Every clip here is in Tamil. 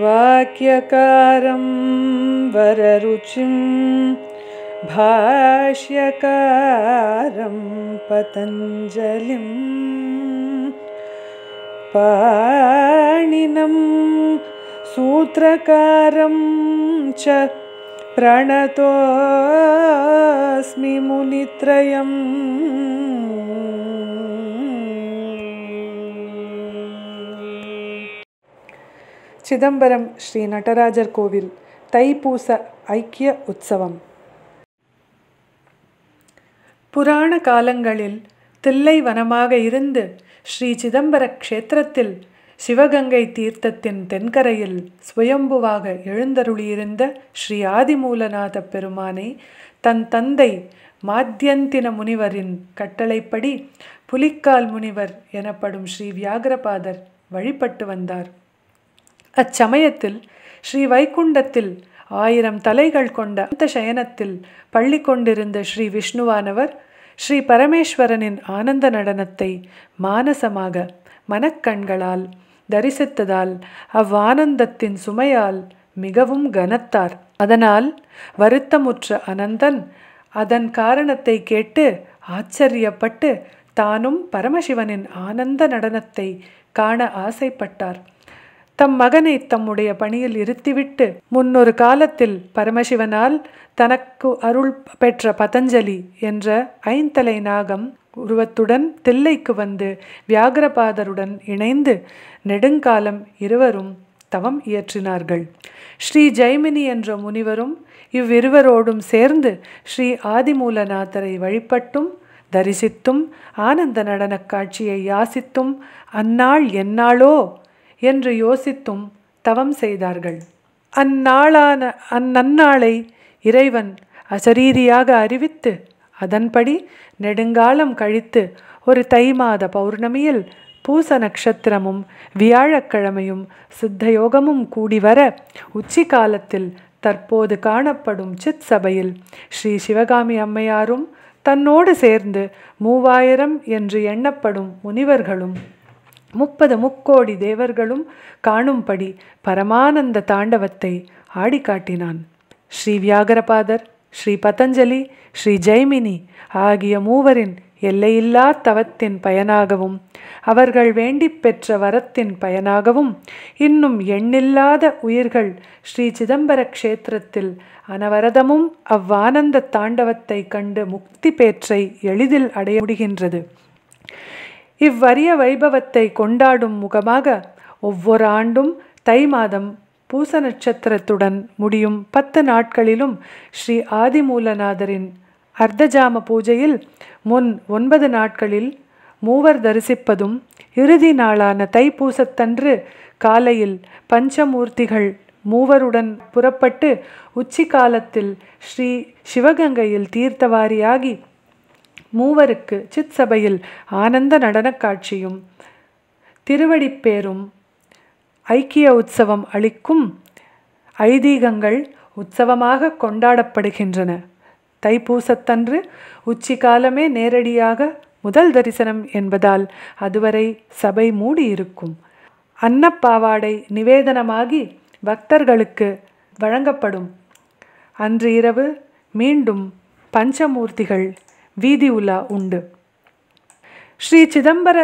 वाक्यकारं वररुचिं भाष्यकारं पतञ्जलिं पाणिनं सूत्रकारं च प्रणतोऽस्मि मुनित्रयम् சிதம்பரம் ஸ்ரீ நடராஜர் கோவில் தைப்பூச ஐக்கிய உற்சவம். புராண காலங்களில் தில்லை வனமாக இருந்து ஸ்ரீ சிதம்பர க்ஷேத்திரத்தில் சிவகங்கை தீர்த்தத்தின் தென்கரையில் சுயம்புவாக எழுந்தருளியிருந்த ஸ்ரீ ஆதிமூலநாத பெருமானை தன் தந்தை மாத்தியந்தின முனிவரின் கட்டளைப்படி புலிக்கால் முனிவர் எனப்படும் ஸ்ரீ வியாகரபாதர் வழிபட்டு வந்தார். அச்சமயத்தில் ஸ்ரீ வைகுண்டத்தில் ஆயிரம் தலைகள் கொண்ட அந்த சயனத்தில் பள்ளி கொண்டிருந்த ஸ்ரீ விஷ்ணுவானவர் ஸ்ரீ பரமேஸ்வரனின் ஆனந்த நடனத்தை மானசமாக மனக்கண்களால் தரிசித்ததால் அவ்வானந்தத்தின் சுமையால் மிகவும் கனத்தார். அதனால் வருத்தமுற்ற அனந்தன் அதன் காரணத்தை கேட்டு ஆச்சரியப்பட்டு தானும் பரமசிவனின் ஆனந்த நடனத்தை காண ஆசைப்பட்டார். தம் மகனை தம்முடைய பணியில் இருத்திவிட்டு முன்னொரு காலத்தில் பரமசிவனால் தனக்கு அருள் பெற்ற பதஞ்சலி என்ற ஐந்தலை நாகம் உருவத்துடன் தில்லைக்கு வந்து வியாகரபாதருடன் இணைந்து நெடுங்காலம் இருவரும் தவம் இயற்றினார்கள். ஸ்ரீ ஜெய்மினி என்ற முனிவரும் இவ்விருவரோடும் சேர்ந்து ஸ்ரீ ஆதிமூலநாதரை வழிபட்டும் தரிசித்தும் ஆனந்த நடனக் காட்சியை யாசித்தும் அந்நாள் என்னாளோ? என்று யோசித்தும் தவம் செய்தார்கள். அந்நாளான அந்நன்னாளை இறைவன் அசரீரியாக அறிவித்து அதன்படி நெடுங்காலம் கழித்து ஒரு தை மாத பௌர்ணமியில் பூச நட்சத்திரமும் வியாழக்கிழமையும் சித்தயோகமும் கூடிவர உச்சி காலத்தில் தற்போது காணப்படும் சித் சபையில் ஸ்ரீ சிவகாமி அம்மையாரும் தன்னோடு சேர்ந்து மூவாயிரம் என்று எண்ணப்படும் முனிவர்களும் முப்பது முக்கோடி தேவர்களும் காணும்படி பரமானந்த தாண்டவத்தை ஆடி காட்டினான் ஸ்ரீ வியாகரபாதர் ஸ்ரீ பதஞ்சலி ஸ்ரீ ஜெய்மினி ஆகிய மூவரின் எல்லையில்லா தவத்தின் பயனாகவும் அவர்கள் வேண்டி பெற்ற வரத்தின் பயனாகவும் இன்னும் எண்ணில்லாத உயிர்கள் ஸ்ரீ சிதம்பர க்ஷேத்திரத்தில் அனவரதமும் அவ்வானந்த தாண்டவத்தை கண்டு முக்தி பேற்றை எளிதில் அடைய முடிகின்றது. இவ்வரிய வைபவத்தை கொண்டாடும் முகமாக ஒவ்வொரு ஆண்டும் தை மாதம் பூச நட்சத்திரத்துடன் முடியும் பத்து நாட்களிலும் ஸ்ரீ ஆதிமூலநாதரின் அர்த்தஜாம பூஜையில் முன் ஒன்பது நாட்களில் மூவர் தரிசிப்பதும் இறுதி நாளான தைப்பூசத்தன்று காலையில் பஞ்சமூர்த்திகள் மூவருடன் புறப்பட்டு உச்சி காலத்தில் ஸ்ரீ சிவகங்கையில் தீர்த்தவாரியாகி மூவருக்கு சித் சபையில் ஆனந்த நடனக் காட்சியும் திருவடிப்பேரும் ஐக்கிய உற்சவம் அளிக்கும் ஐதீகங்கள் உற்சவமாக கொண்டாடப்படுகின்றன. தைப்பூசத்தன்று உச்சி காலமே நேரடியாக முதல் தரிசனம் என்பதால் அதுவரை சபை மூடியிருக்கும். அன்னப்பாவாடை நிவேதனமாகி பக்தர்களுக்கு வழங்கப்படும். அன்று இரவு மீண்டும் பஞ்சமூர்த்திகள் வீதி உலா உண்டு. ஸ்ரீ சிதம்பர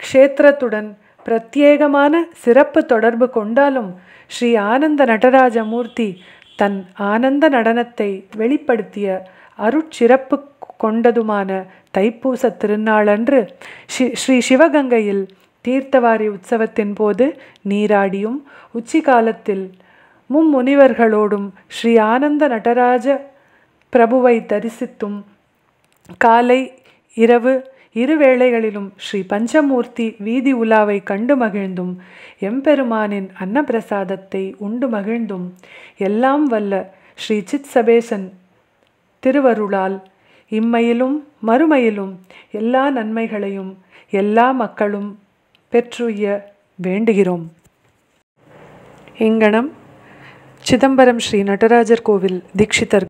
க்ஷேத்திரத்துடன் பிரத்யேகமான சிறப்பு தொடர்பு கொண்டாலும் ஸ்ரீ ஆனந்த நடராஜமூர்த்தி தன் ஆனந்த நடனத்தை வெளிப்படுத்திய அருட்சிறப்பு கொண்டதுமான தைப்பூச திருநாளன்று ஸ்ரீ சிவகங்கையில் தீர்த்தவாரி உற்சவத்தின் போது நீராடியும் உச்சி காலத்தில் மும்முனிவர்களோடும் ஸ்ரீ ஆனந்த நடராஜ பிரபுவை தரிசித்தும் காலை இரவு இருவேளைகளிலும் ஸ்ரீ பஞ்சமூர்த்தி வீதி உலாவை கண்டு மகிழ்ந்தும் எம்பெருமானின் அன்னப்பிரசாதத்தை உண்டு மகிழ்ந்தும். எல்லாம் வல்ல ஸ்ரீ சித் சபேசன் திருவருளால் இம்மையிலும் மறுமையிலும் எல்லா நன்மைகளையும் எல்லா மக்களும் பெற்றுய வேண்டுகிறோம். இங்கனம் சிதம்பரம் ஸ்ரீ நடராஜர் கோவில் தீட்சிதர்